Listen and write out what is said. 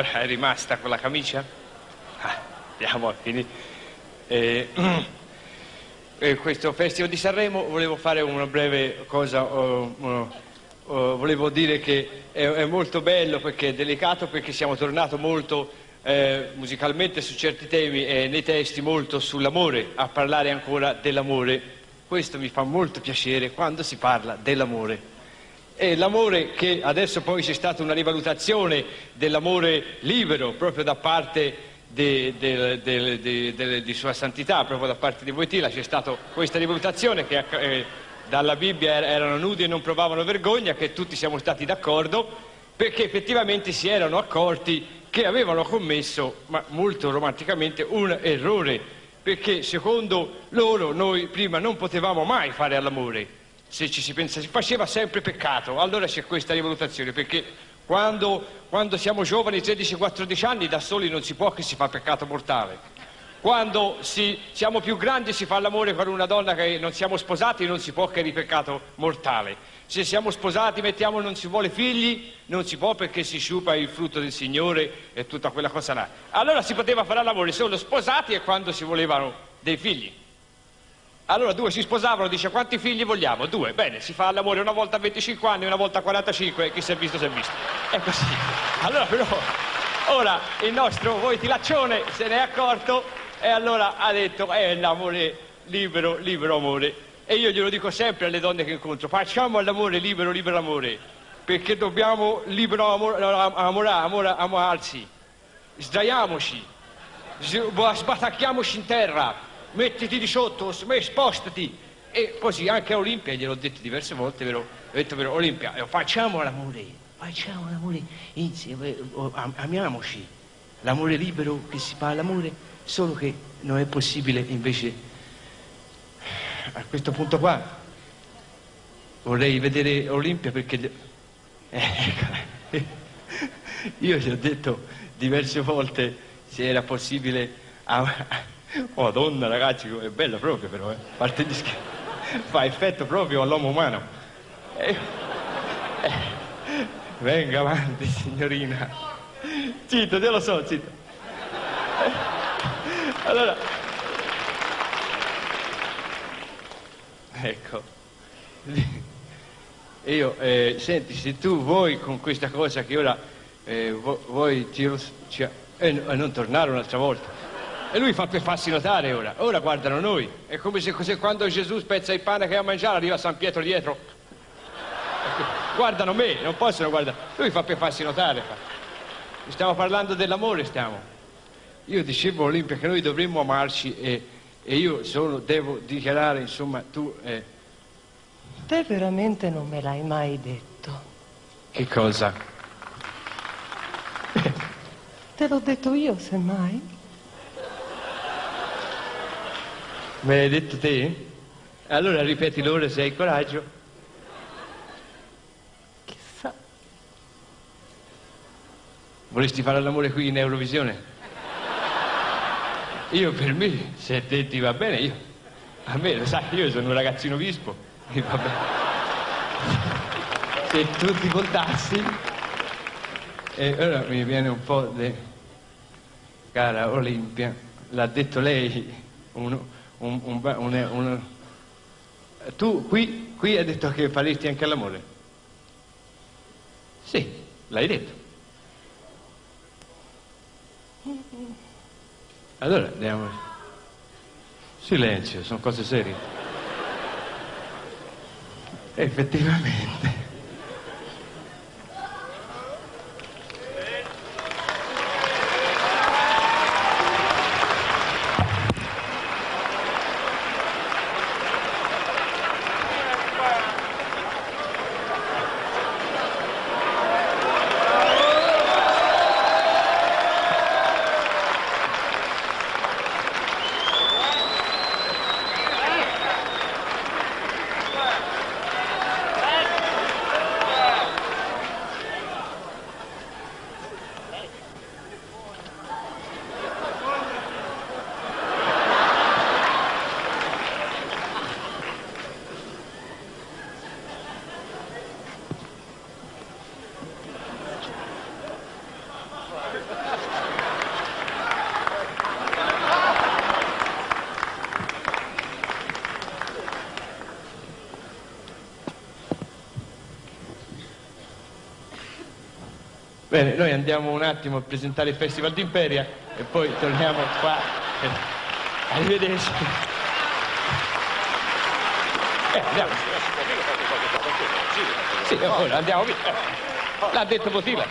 è rimasta con la camicia? Ah, andiamo a finire. Eh, eh, questo Festival di Sanremo volevo fare una breve cosa, oh, oh, oh, volevo dire che è, è, molto bello perché è delicato perché siamo tornati molto eh, musicalmente su certi temi e nei testi molto sull'amore, a parlare ancora dell'amore. Questo mi fa molto piacere quando si parla dell'amore. E l'amore che adesso poi c'è stata una rivalutazione dell'amore libero proprio da parte di, di, di, di, Sua Santità, proprio da parte di Voitila, c'è stata questa rivalutazione che eh, dalla Bibbia er-, erano nudi e non provavano vergogna, che tutti siamo stati d'accordo, perché effettivamente si erano accorti che avevano commesso, ma molto romanticamente, un errore, perché secondo loro noi prima non potevamo mai fare all'amore se ci si pensa, si faceva sempre peccato. Allora c'è questa rivalutazione, perché quando, quando siamo giovani, 13-14 anni, da soli non si può che si fa peccato mortale. Quando si, siamo più grandi si fa l'amore con una donna che non siamo sposati, non si può che di peccato mortale. Se siamo sposati, mettiamo non si vuole figli, non si può perché si sciupa il frutto del Signore e tutta quella cosa là. Allora si poteva fare l'amore solo sposati e quando si volevano dei figli. Allora due si sposavano, dice quanti figli vogliamo? Due, bene, si fa l'amore una volta a 25 anni, una volta a 45, chi si è visto si è visto. È così. Allora però, ora il nostro voitilaccione se ne è accorto e allora ha detto, è l'amore libero, libero amore. E io glielo dico sempre alle donne che incontro, facciamo l'amore libero, libero amore, perché dobbiamo libero amore, amore, amore, amorarsi, sdraiamoci, sbatacchiamoci in terra, mettiti di sotto, spostati. E così anche a Olimpia, gliel'ho detto diverse volte, vero? Ho detto, vero, Olimpia, eh, facciamo l'amore, facciamo l'amore insieme, eh, amiamoci. L'amore libero che si fa l'amore, solo che non è possibile invece a questo punto qua. Vorrei vedere Olimpia perché... Eh, io gli ho detto diverse volte se era possibile... A, Oh, donna, ragazzi, è bella proprio però, eh. Parte di scherzo. Fa effetto proprio all'uomo umano. Eh, eh, venga avanti, signorina. Zitto, te lo so, zitto. Eh, allora. Ecco. Io, eh, senti, se tu vuoi con questa cosa che ora eh, vuoi, cioè, eh, non tornare un'altra volta. E lui fa per farsi notare ora. Ora guardano noi. È come se, se quando Gesù spezza il pane che ha mangiato arriva San Pietro dietro. Guardano me, non possono guardare. Lui fa per farsi notare. Fa. Stiamo parlando dell'amore, stiamo. Io dicevo Olimpia che noi dovremmo amarci e, e io solo devo dichiarare, insomma, tu... Eh... Te veramente non me l'hai mai detto. Che cosa? Te l'ho detto io, semmai. Me l'hai detto te? Allora ripeti l'ora se hai coraggio. Chissà. Vorresti fare l'amore qui in Eurovisione? Io per me, se te ti va bene, io. A me, lo sai, io sono un ragazzino vispo. Mi va bene. Se tu ti contassi. E ora mi viene un po' di. Cara Olimpia, l'ha detto lei, uno, un, un, un, tu qui, qui hai detto che faresti anche l'amore? Sì, l'hai detto. Allora andiamo. Silenzio, sono cose serie. Effettivamente. Bene, noi andiamo un attimo a presentare il Festival d'Imperia e poi torniamo qua. Arrivederci. Eh, andiamo. Sì, ora andiamo via. L'ha detto Potila.